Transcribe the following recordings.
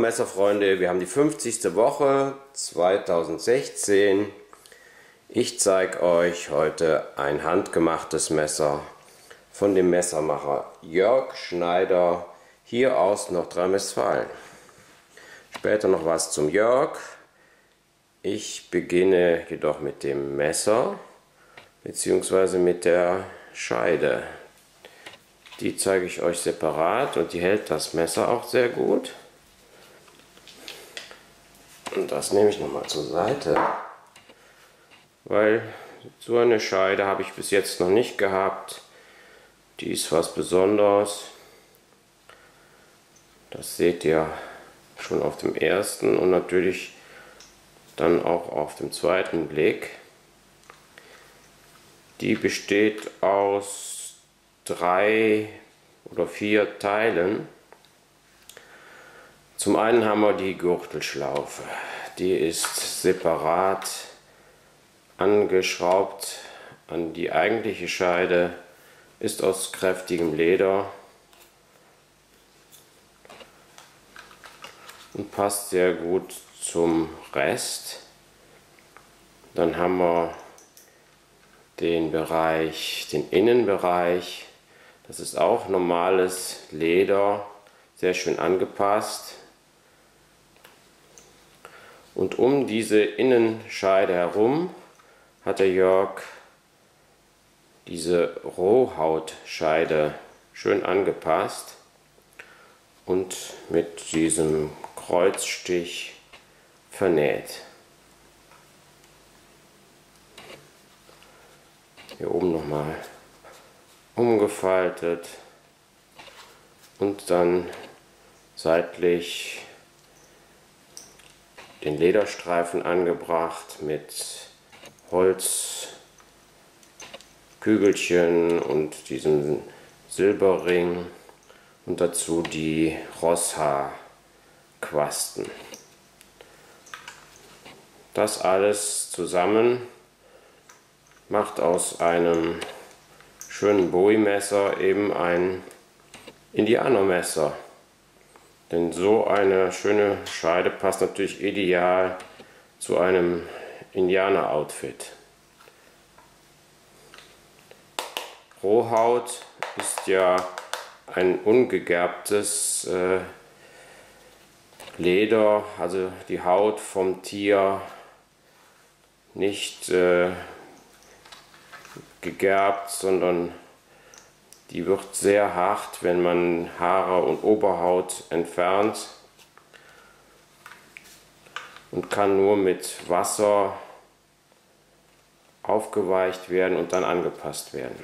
Messerfreunde, wir haben die 50. Woche 2016. Ich zeige euch heute ein handgemachtes Messer von dem Messermacher Jörg Schneider hier aus Nordrhein-Westfalen. Später noch was zum Jörg. Ich beginne jedoch mit dem Messer bzw. mit der Scheide. Die zeige ich euch separat und die hält das Messer auch sehr gut. Und das nehme ich nochmal zur Seite, weil so eine Scheide habe ich bis jetzt noch nicht gehabt. Die ist was Besonderes. Das seht ihr schon auf dem ersten und natürlich dann auch auf dem zweiten Blick. Die besteht aus drei oder vier Teilen. Zum einen haben wir die Gürtelschlaufe. Die ist separat angeschraubt an die eigentliche Scheide, ist aus kräftigem Leder und passt sehr gut zum Rest. Dann haben wir den Bereich, den Innenbereich. Das ist auch normales Leder, sehr schön angepasst. Und um diese Innenscheide herum hat der Jörg diese Rohhautscheide schön angepasst und mit diesem Kreuzstich vernäht. Hier oben nochmal umgefaltet und dann seitlich den Lederstreifen angebracht mit Holzkügelchen und diesem Silberring und dazu die Rosshaarquasten. Das alles zusammen macht aus einem schönen Bowie-Messer eben ein Indianermesser. Denn so eine schöne Scheide passt natürlich ideal zu einem Indianer-Outfit. Rohhaut ist ja ein ungegerbtes äh, Leder, also die Haut vom Tier nicht äh, gegerbt, sondern die wird sehr hart, wenn man Haare und Oberhaut entfernt und kann nur mit Wasser aufgeweicht werden und dann angepasst werden.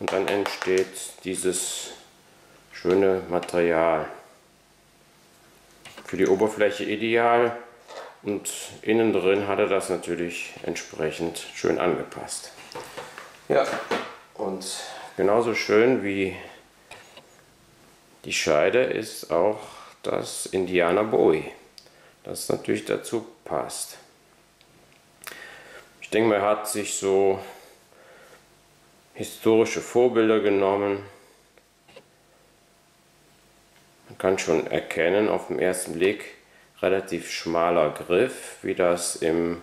Und dann entsteht dieses schöne Material. Für die Oberfläche ideal und innen drin hat er das natürlich entsprechend schön angepasst. Ja, und Genauso schön wie die Scheide ist auch das Indianer Bowie, das natürlich dazu passt. Ich denke, man hat sich so historische Vorbilder genommen. Man kann schon erkennen auf den ersten Blick, relativ schmaler Griff, wie das im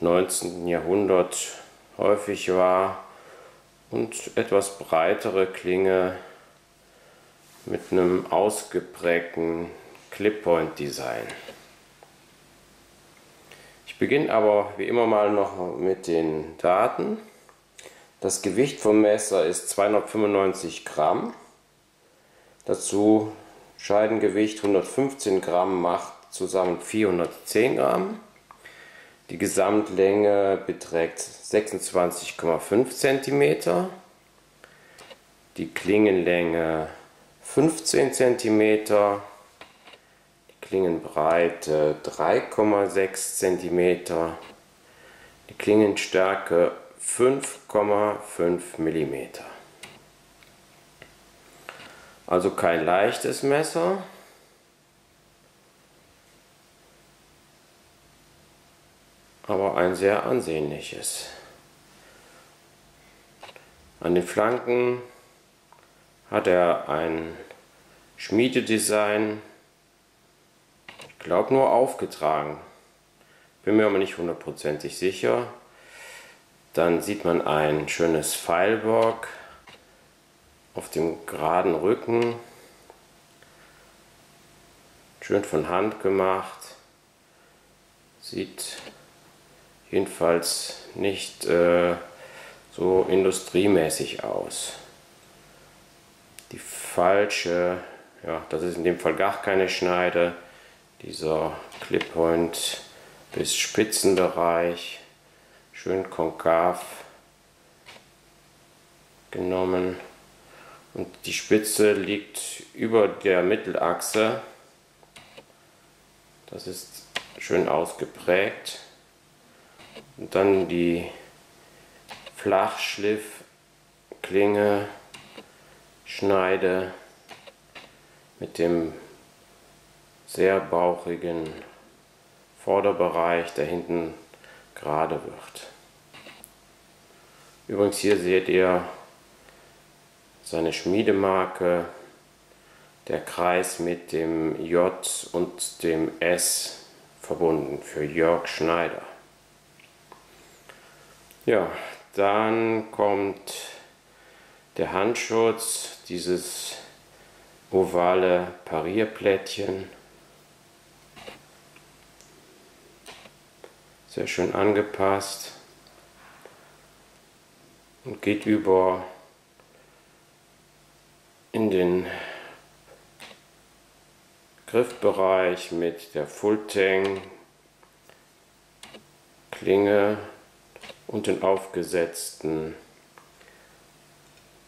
19. Jahrhundert häufig war und etwas breitere Klinge mit einem ausgeprägten Clip-Point-Design. Ich beginne aber wie immer mal noch mit den Daten. Das Gewicht vom Messer ist 295 Gramm. Dazu Scheidengewicht 115 Gramm macht zusammen 410 Gramm. Die Gesamtlänge beträgt 26,5 cm, die Klingenlänge 15 cm, die Klingenbreite 3,6 cm, die Klingenstärke 5,5 mm. Also kein leichtes Messer. aber ein sehr ansehnliches. An den Flanken hat er ein Schmiededesign glaube nur aufgetragen. Bin mir aber nicht hundertprozentig sicher. Dann sieht man ein schönes Pfeilbock auf dem geraden Rücken. Schön von Hand gemacht. Sieht jedenfalls nicht äh, so industriemäßig aus. Die falsche, ja, das ist in dem Fall gar keine Schneide. Dieser Clippoint bis Spitzenbereich, schön konkav genommen. Und die Spitze liegt über der Mittelachse. Das ist schön ausgeprägt. Und dann die Flachschliffklinge, Schneide mit dem sehr bauchigen Vorderbereich, der hinten gerade wird. Übrigens hier seht ihr seine Schmiedemarke, der Kreis mit dem J und dem S verbunden für Jörg Schneider. Ja, dann kommt der Handschutz, dieses ovale Parierplättchen. Sehr schön angepasst und geht über in den Griffbereich mit der Fulltang Klinge und den aufgesetzten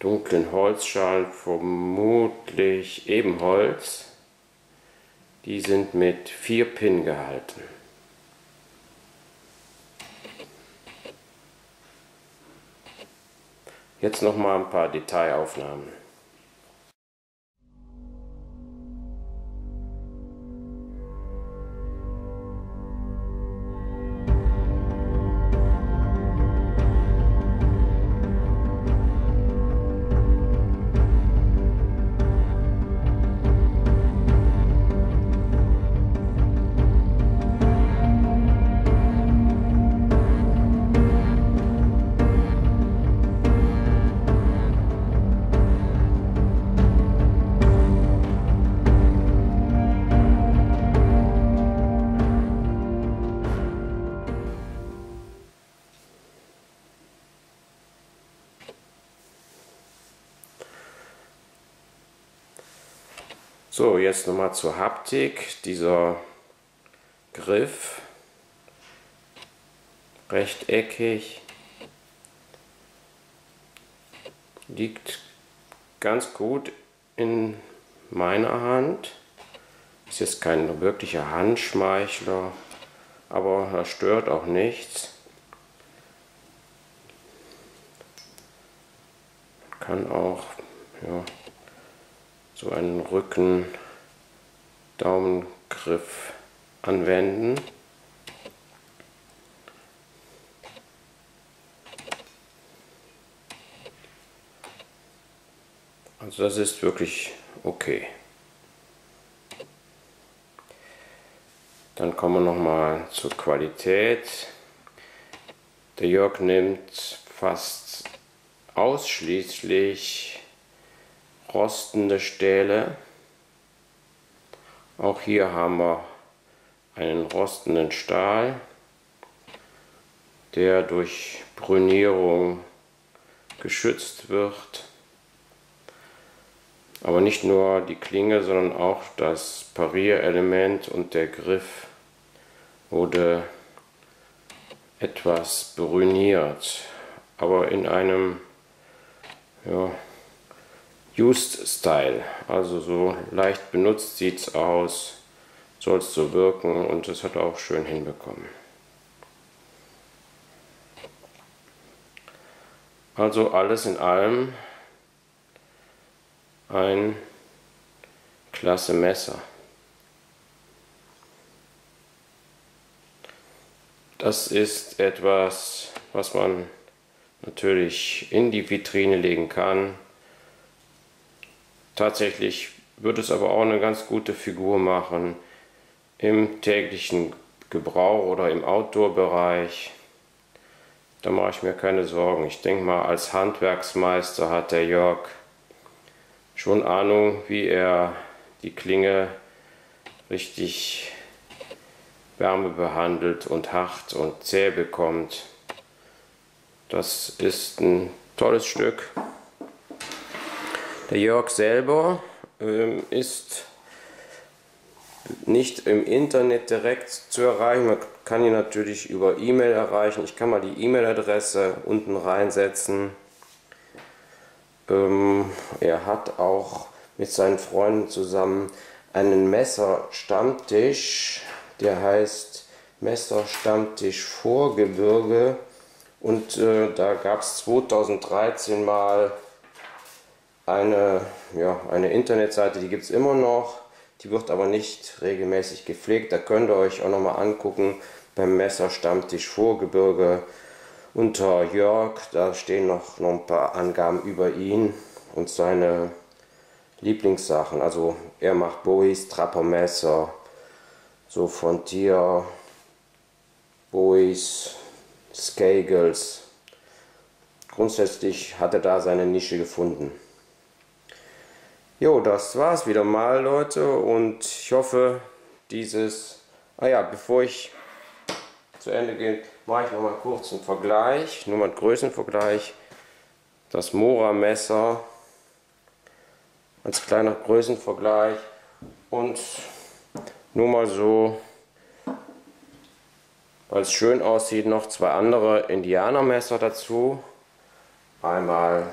dunklen Holzschalen, vermutlich Ebenholz. Die sind mit vier Pin gehalten. Jetzt noch mal ein paar Detailaufnahmen. So, jetzt nochmal zur Haptik. Dieser Griff, rechteckig, liegt ganz gut in meiner Hand. Ist jetzt kein wirklicher Handschmeichler, aber er stört auch nichts. Kann auch, ja, so einen Rücken Daumengriff anwenden. Also das ist wirklich okay. Dann kommen wir noch mal zur Qualität. Der Jörg nimmt fast ausschließlich rostende Stähle. Auch hier haben wir einen rostenden Stahl, der durch Brünierung geschützt wird. Aber nicht nur die Klinge, sondern auch das Parierelement und der Griff wurde etwas brüniert, aber in einem ja, Used Style, also so leicht benutzt sieht es aus, soll es so wirken und das hat auch schön hinbekommen. Also alles in allem ein klasse Messer. Das ist etwas, was man natürlich in die Vitrine legen kann Tatsächlich würde es aber auch eine ganz gute Figur machen im täglichen Gebrauch oder im Outdoor-Bereich. Da mache ich mir keine Sorgen. Ich denke mal, als Handwerksmeister hat der Jörg schon Ahnung, wie er die Klinge richtig Wärme behandelt und hart und zäh bekommt. Das ist ein tolles Stück. Der Jörg selber ähm, ist nicht im Internet direkt zu erreichen. Man kann ihn natürlich über E-Mail erreichen. Ich kann mal die E-Mail-Adresse unten reinsetzen. Ähm, er hat auch mit seinen Freunden zusammen einen Messerstammtisch, der heißt Messerstammtisch Vorgebirge. Und äh, da gab es 2013 mal eine, ja, eine Internetseite, die gibt es immer noch. Die wird aber nicht regelmäßig gepflegt. Da könnt ihr euch auch nochmal angucken beim Messerstammtisch Vorgebirge unter Jörg. Da stehen noch, noch ein paar Angaben über ihn und seine Lieblingssachen. Also er macht Bowies, Trappermesser, so Frontier, Bowies, Skagels. Grundsätzlich hat er da seine Nische gefunden. Jo, das war's wieder mal, Leute. Und ich hoffe, dieses... Ah ja, bevor ich zu Ende gehe, mache ich noch mal kurz einen Vergleich, nur mal einen Größenvergleich. Das Mora-Messer als kleiner Größenvergleich und nur mal so, weil es schön aussieht, noch zwei andere Indianermesser dazu. Einmal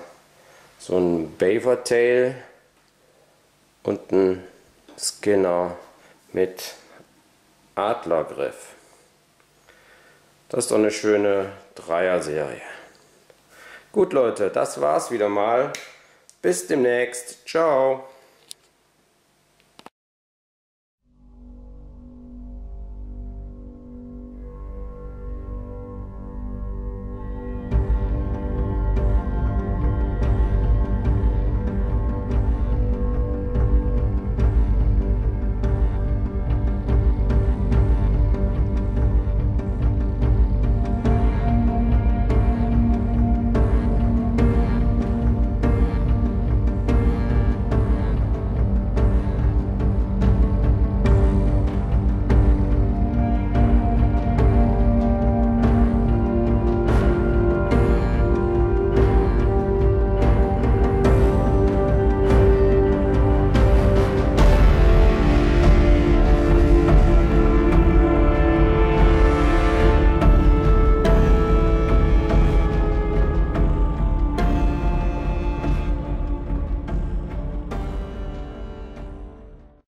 so ein Beaver Tail und ein Skinner mit Adlergriff. Das ist doch eine schöne Dreier-Serie. Gut Leute, das war's wieder mal. Bis demnächst. Ciao.